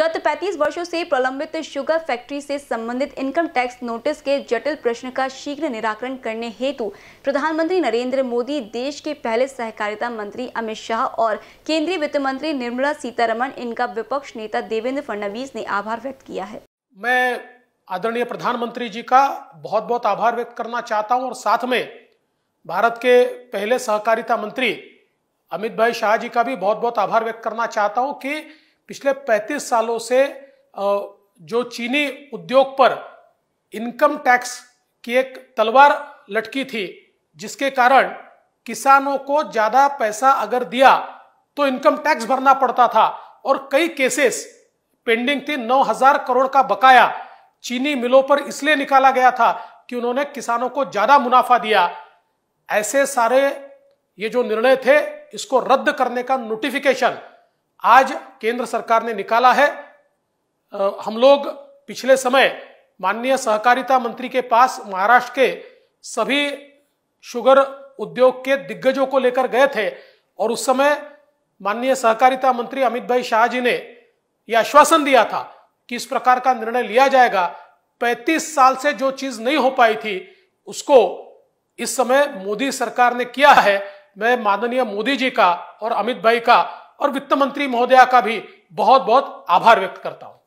गत 35 वर्षों से प्रलंबित शुगर फैक्ट्री से संबंधित इनकम टैक्स नोटिस के जटिल प्रश्न का शीघ्र निराकरण करने हेतु प्रधानमंत्री नरेंद्र मोदी, देश के पहले सहकारिता मंत्री अमित शाह और केंद्रीय वित्त मंत्री निर्मला सीतारमण, इनका विपक्ष नेता देवेंद्र फडणवीस ने आभार व्यक्त किया है। मैं आदरणीय प्रधानमंत्री जी का बहुत बहुत आभार व्यक्त करना चाहता हूँ और साथ में भारत के पहले सहकारिता मंत्री अमित भाई शाह जी का भी बहुत बहुत आभार व्यक्त करना चाहता हूँ कि पिछले 35 सालों से जो चीनी उद्योग पर इनकम टैक्स की एक तलवार लटकी थी, जिसके कारण किसानों को ज़्यादा पैसा अगर दिया तो इनकम टैक्स भरना पड़ता था। और कई केसेस पेंडिंग थी 9000 करोड़ का बकाया चीनी मिलों पर इसलिए निकाला गया था कि उन्होंने किसानों को ज़्यादा मुनाफा दिया। ऐसे सारे ये जो निर्णय थे, इसको रद्द करने का नोटिफिकेशन आज केंद्र सरकार ने निकाला है। हम लोग पिछले समय माननीय सहकारिता मंत्री के पास महाराष्ट्र के सभी शुगर उद्योग के दिग्गजों को लेकर गए थे और उस समय माननीय सहकारिता मंत्री अमित भाई शाह जी ने यह आश्वासन दिया था कि इस प्रकार का निर्णय लिया जाएगा। 35 साल से जो चीज़ नहीं हो पाई थी, उसको इस समय मोदी सरकार ने किया है। मैं माननीय मोदी जी का और अमित भाई का और वित्त मंत्री महोदया का भी बहुत बहुत आभार व्यक्त करता हूँ।